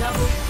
Double